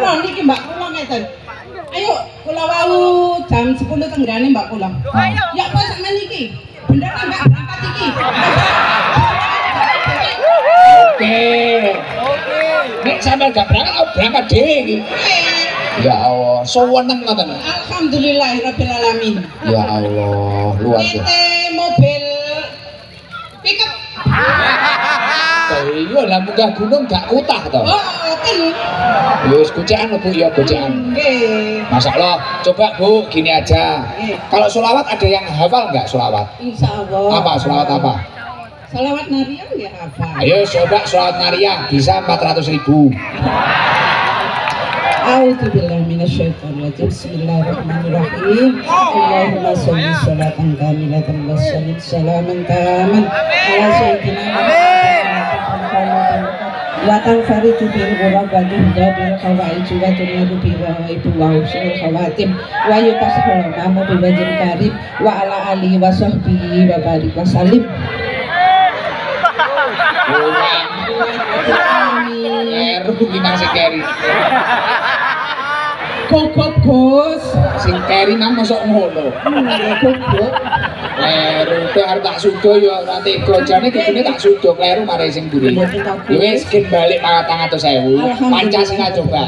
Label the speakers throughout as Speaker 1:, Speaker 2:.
Speaker 1: Ora niki Mbak kula ngeten. Ayo kula wau jam 10 tenggane Mbak kula. Ya apa sak meniki? Beneran Mbak berangkat iki.
Speaker 2: Oke. Nek sampean gak berangkat, aku berangkat dhewe iki. Ya Allah, seweneng ngoten.
Speaker 1: Alhamdulillahirabbil alamin.
Speaker 2: Ya Allah, luar biasa.
Speaker 1: Ente mobil pickup.
Speaker 2: Oh iya lah munggah gunung gak kutah to.
Speaker 1: Oh,
Speaker 2: lu Yus gocekan Bu ya gocekan
Speaker 1: Masak
Speaker 2: lo, Coba Bu gini aja. Kalau solawat ada yang hafal nggak solawat?
Speaker 1: Insyaallah.
Speaker 2: Apa solawat apa?
Speaker 1: Solawat nariang ya apa
Speaker 2: Ayo coba solawat nariang bisa 400 ribu.
Speaker 1: Bismillahirrahmanirrahim وسلم سلاما تاما على سيدنا محمد وتنفرج بالغرب وتهدى بالحوائج وتنال بالروائب وحسن الخواتم ويتصح الأمام بوجه الكريم وعلى آله وصحبه وبارك وسلم
Speaker 2: Eh, rubuh gimana sih Keri?
Speaker 1: Gogot Gus
Speaker 2: Sing Keri nang mosok ngono.
Speaker 1: Gogot
Speaker 2: Kleru tuh harus tak sudo ya ora tega jane kudune tak sudo kleru mare sing mburi. Ya wis kin balik 400.000. Pancasila coba.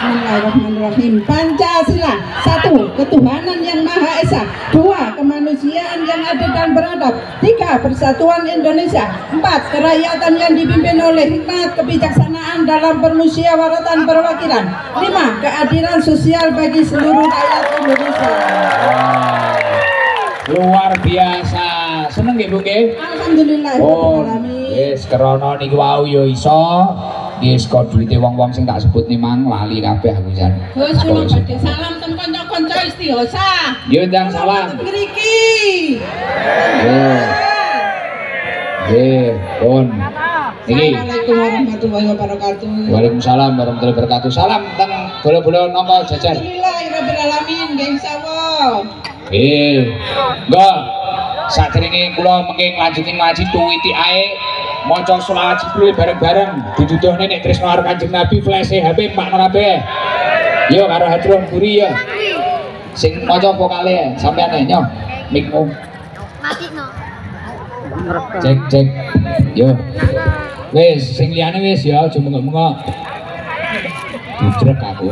Speaker 1: Bismillahirrahmanirrahim. Pancasila satu ketuhanan yang maha esa. Dua kemanusiaan yang adil dan beradab. Tiga persatuan Indonesia. Empat kerakyatan yang dipimpin oleh hikmat kebijaksanaan dalam permusyawaratan perwakilan. Lima keadilan sosial bagi seluruh rakyat Indonesia.
Speaker 2: Nggih Bu nggih?
Speaker 1: Alhamdulillah.
Speaker 2: Oh, wis krana niku wau ya iso. Wis kok duwite wong-wong sing tak sebut nih mang lali kabeh aku jan.
Speaker 1: Gus kula badhe salam ten kanca-kanca istighosah.
Speaker 2: Yo ndang salam.
Speaker 1: Ngriki.
Speaker 2: Yo. Eh, pun. Iki.
Speaker 1: Assalamualaikum warahmatullahi wabarakatuh.
Speaker 2: Waalaikumsalam warahmatullahi wabarakatuh. Salam teng bola-bola nopo jajan.
Speaker 1: Alhamdulillahirabbil alamin, geng sawah.
Speaker 2: Eh, enggak. Sadurunge kula mengke nglanjuti ngaji tuwiti ae maca selawat Jibril bareng-bareng dituduhne nek tresno karo Kanjeng Nabi flash HP Pak Narabe. Yo karo Hadron Buri ya. Sing maca vokale sampean nyo mikmu.
Speaker 3: mati no
Speaker 2: Cek cek. Yo. Wis sing liyane wis ya aja mengok-mengok. Dudrek aku.